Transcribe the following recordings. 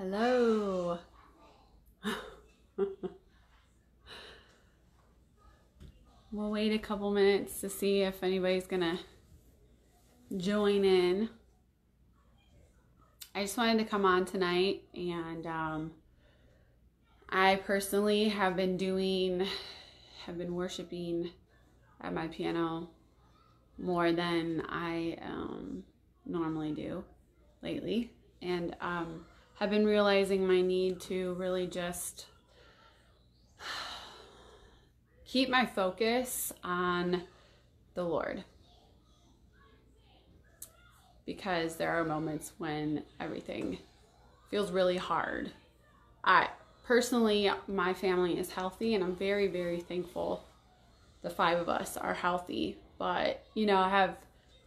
Hello. we'll wait a couple minutes to see if anybody's gonna join in. I just wanted to come on tonight and um, I personally have been doing, have been worshiping at my piano more than I um, normally do lately. And um, have been realizing my need to really just keep my focus on the Lord. Because there are moments when everything feels really hard. I personally, my family is healthy, and I'm very, very thankful the five of us are healthy. But, you know, I have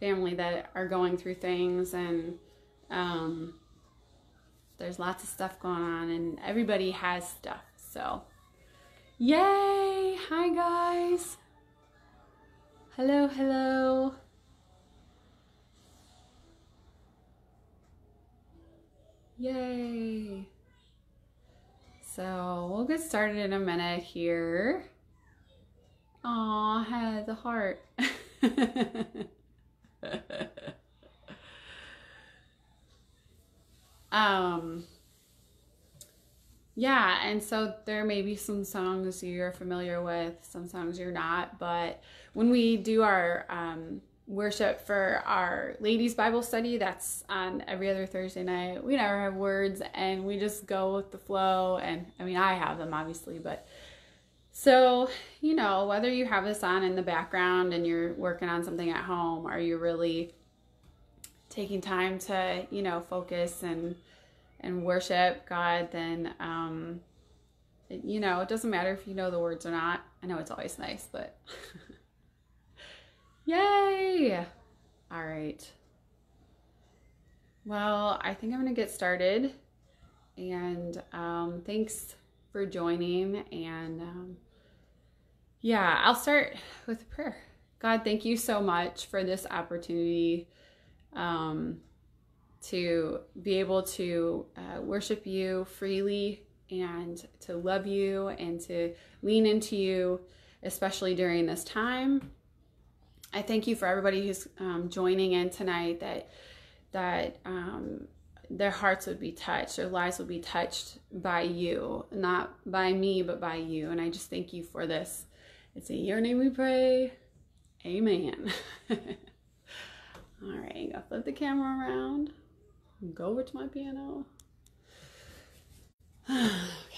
family that are going through things, and um, there's lots of stuff going on, and everybody has stuff. So, yay! Hi, guys. Hello, hello. Yay. So we'll get started in a minute here. Aw, has a heart. um, yeah, and so there may be some songs you're familiar with, some songs you're not, but when we do our um, worship for our ladies bible study that's on every other thursday night. We never have words and we just go with the flow and i mean i have them obviously but so you know whether you have this on in the background and you're working on something at home or you're really taking time to you know focus and and worship god then um you know it doesn't matter if you know the words or not i know it's always nice but Yay! All right. Well, I think I'm going to get started. And um, thanks for joining. And um, yeah, I'll start with a prayer. God, thank you so much for this opportunity um, to be able to uh, worship you freely and to love you and to lean into you, especially during this time. I thank you for everybody who's um, joining in tonight. That that um, their hearts would be touched, their lives would be touched by you, not by me, but by you. And I just thank you for this. It's in your name we pray. Amen. All right, gonna flip the camera around. Go over to my piano. okay.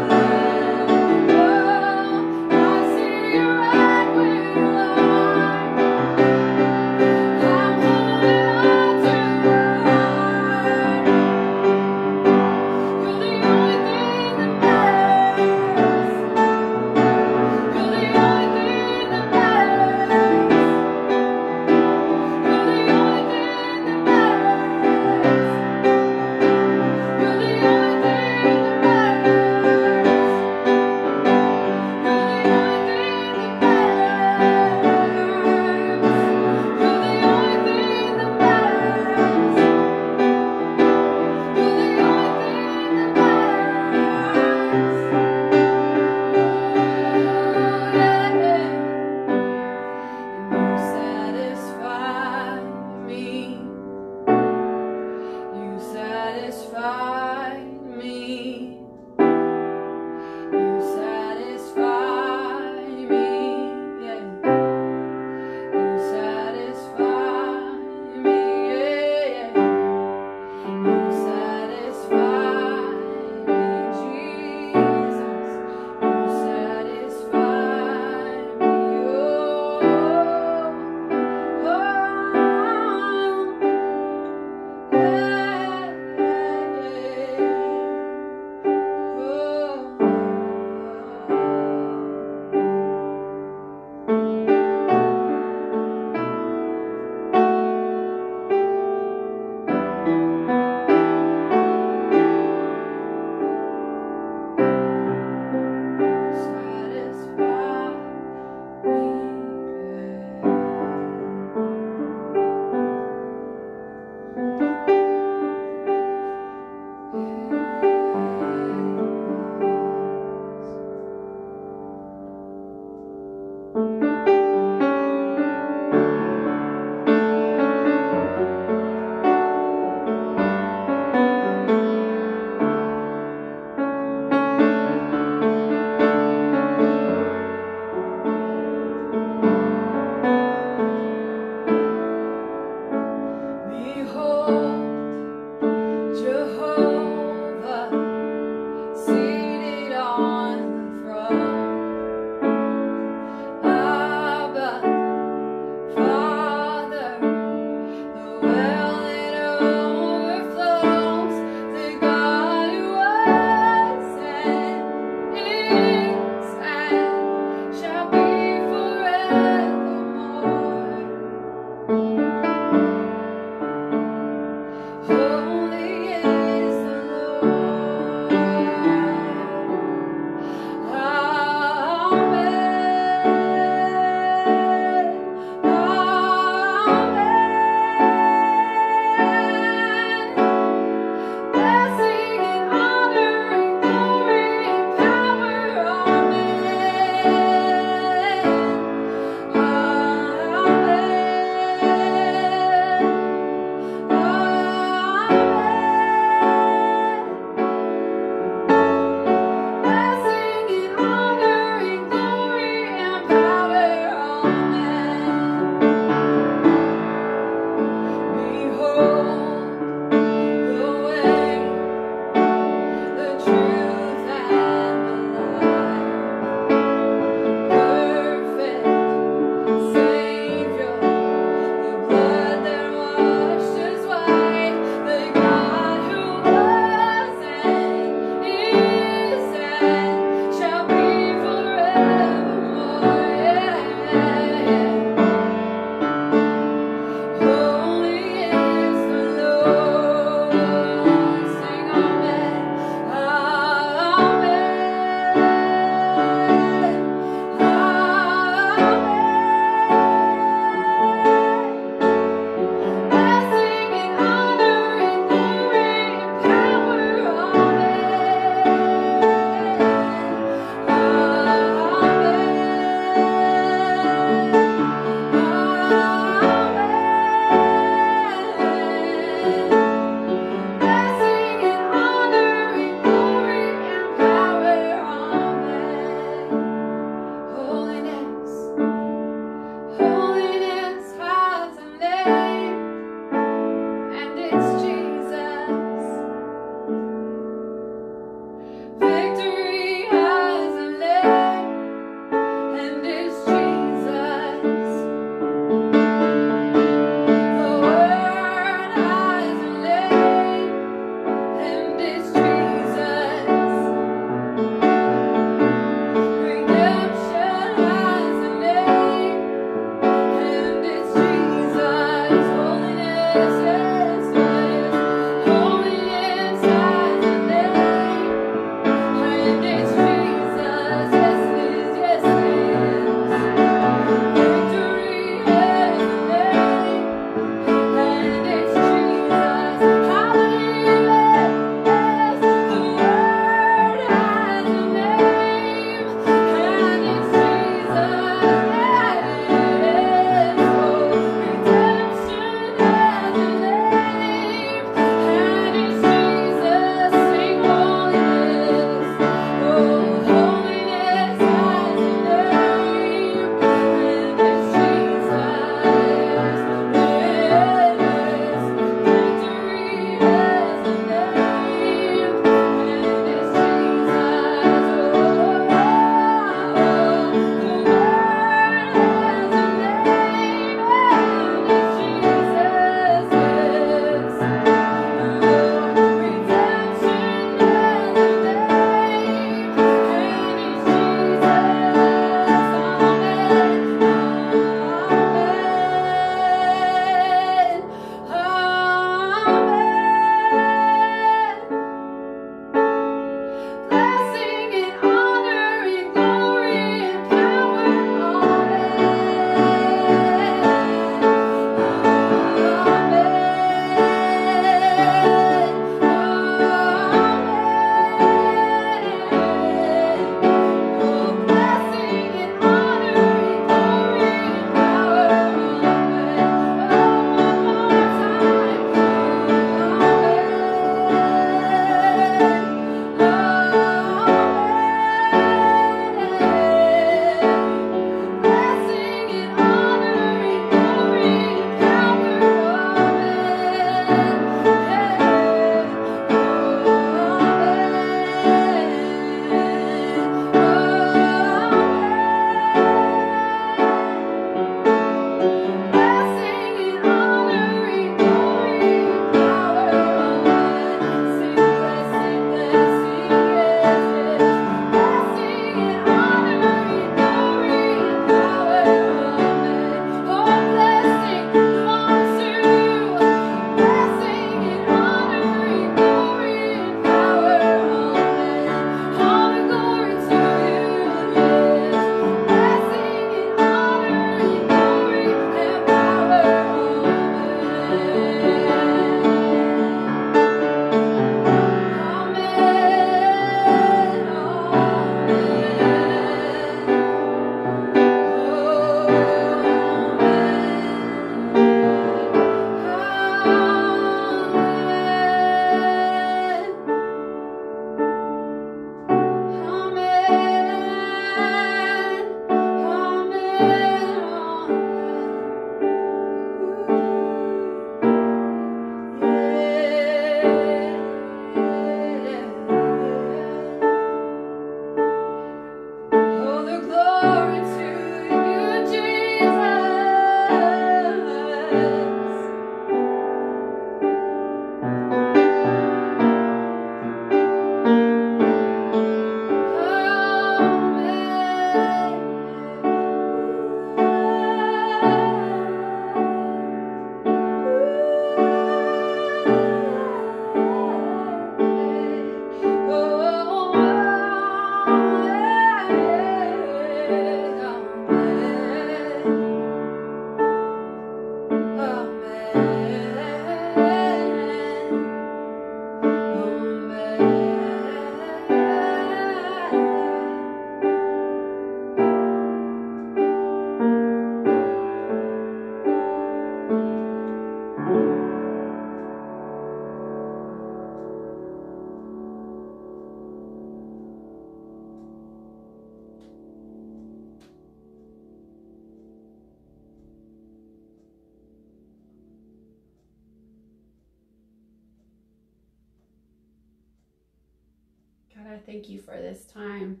You for this time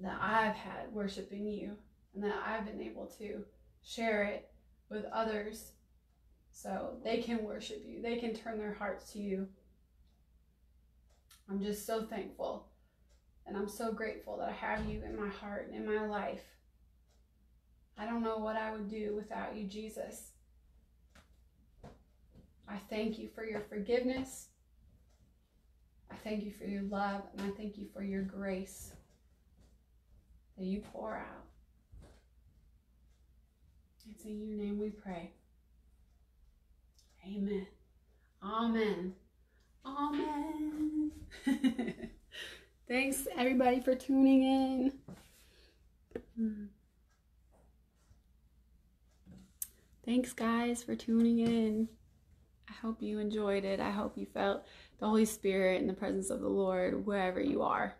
that I've had worshiping you and that I've been able to share it with others so they can worship you. They can turn their hearts to you. I'm just so thankful and I'm so grateful that I have you in my heart and in my life. I don't know what I would do without you, Jesus. I thank you for your forgiveness. I thank you for your love, and I thank you for your grace that you pour out. It's in your name we pray. Amen. Amen. Amen. Thanks, everybody, for tuning in. Thanks, guys, for tuning in. I hope you enjoyed it. I hope you felt the Holy Spirit and the presence of the Lord wherever you are.